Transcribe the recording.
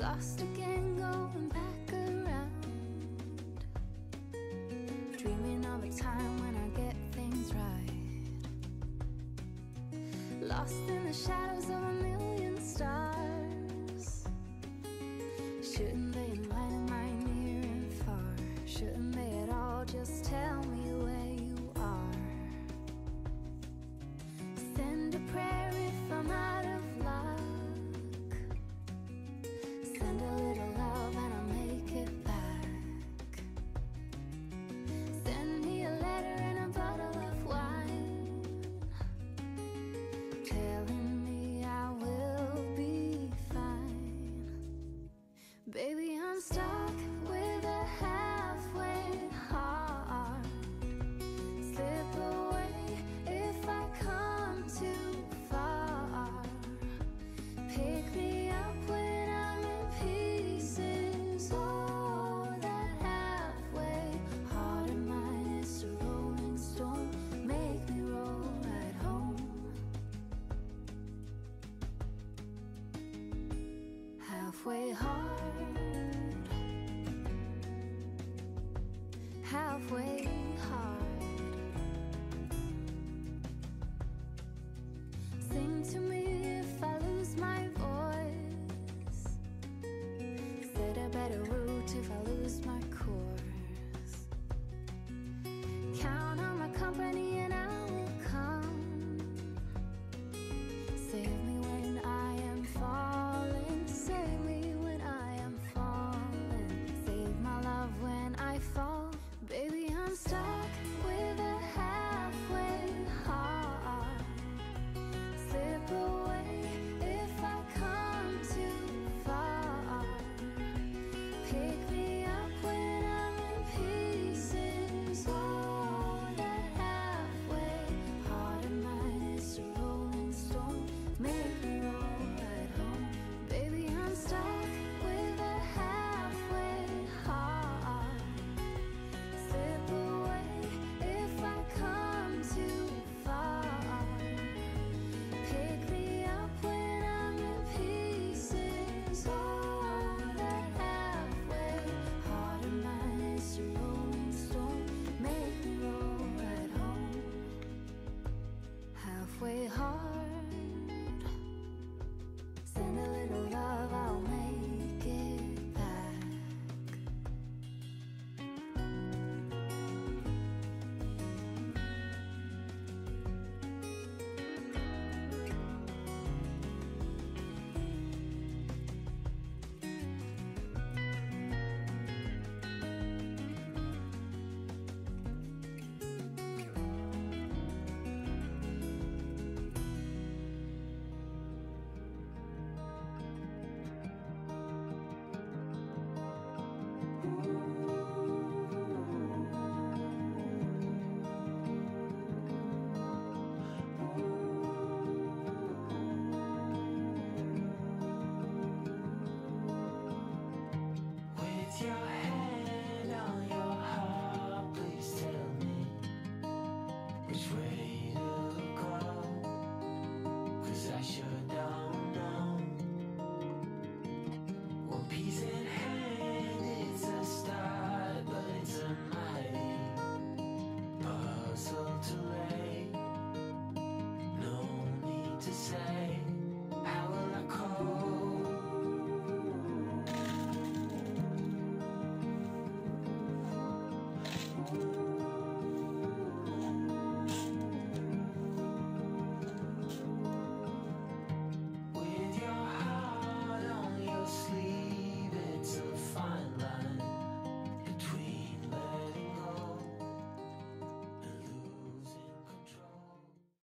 Lost again, going back around. Dreaming of a time when I get things right. Lost in the shadows of a million stars. Shooting slip away if I come too far. Pick me up when I'm in pieces. Oh, that halfway heart of mine is a rolling stone. Make me roll right home. Halfway hard. Halfway better route if I lose my course. Count on my company.